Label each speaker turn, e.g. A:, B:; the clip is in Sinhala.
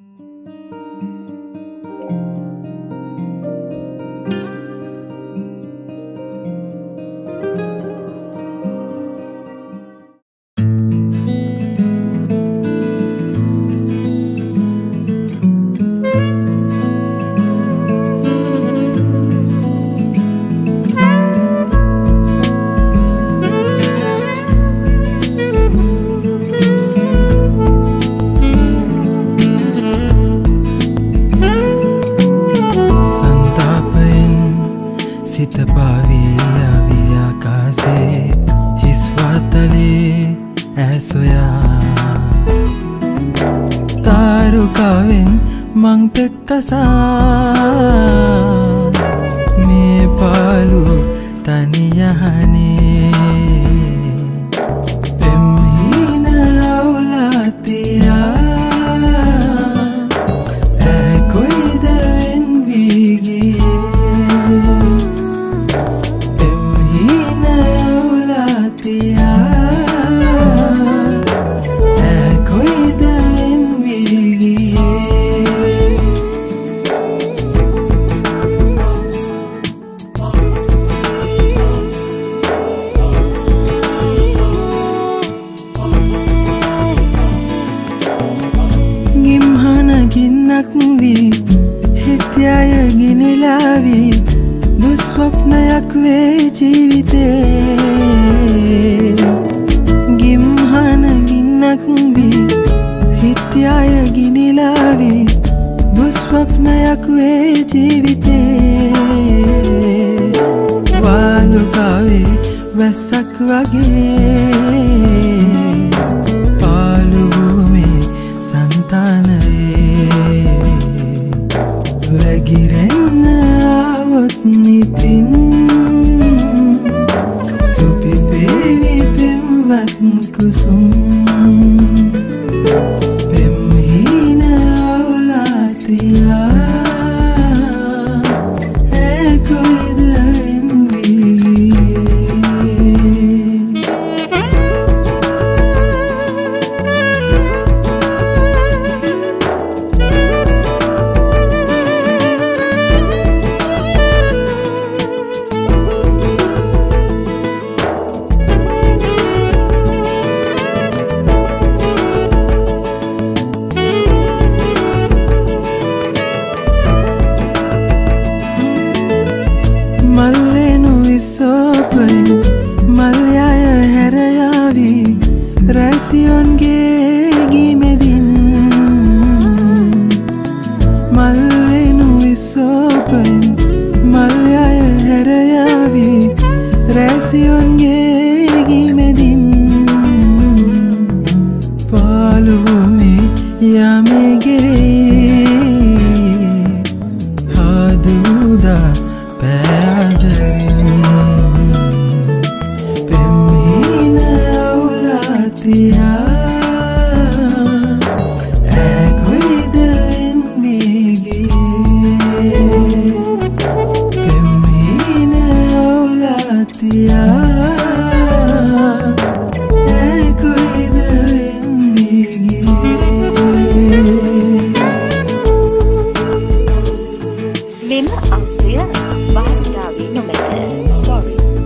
A: Mm-hmm. සිත පාවීයාවියාකාසේ හිස්වාතලේ ඇසොයා. තාරුකාවෙන් මංතෙත්තසා මේ පාලු තනියහනේ. ගින්නක් වී හිත්‍යය ගිනිලාවී දුස්වප්නයක් වේ ජීවිතේ. ගිම්හන ගින්නක් වී හිත්‍යය ගිනිලාවී දුස්වප්නයක් වේ ජීවිතේ. වාලුකාවේ වැස්සක් වගේ වැගිරෙන්න ආවොත් නිතින් හැරයාවී රැසියොන්ගේ ගීමෙදින්. මල්රෙනු විස්සෝපයින් මල්යය හැරයාවී රැසියොන්ගේ දිහා ඇකුයිද වෙන්වේගේ පෙමීන ඔවුලාතියා මෙම අංශය භාෂාවේ නොමැත. sorry